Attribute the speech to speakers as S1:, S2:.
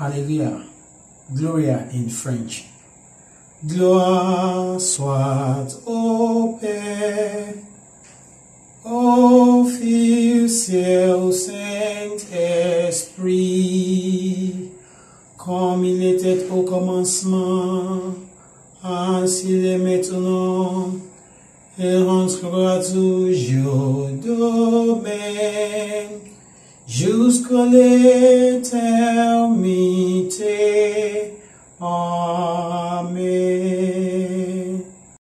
S1: Alléluia. Gloria in French. Gloire soit au Père, au Fils et au Saint-Esprit, comme il était au commencement, ainsi est maintenant, et rentrera toujours domaine, jusqu'à l'éternité. on.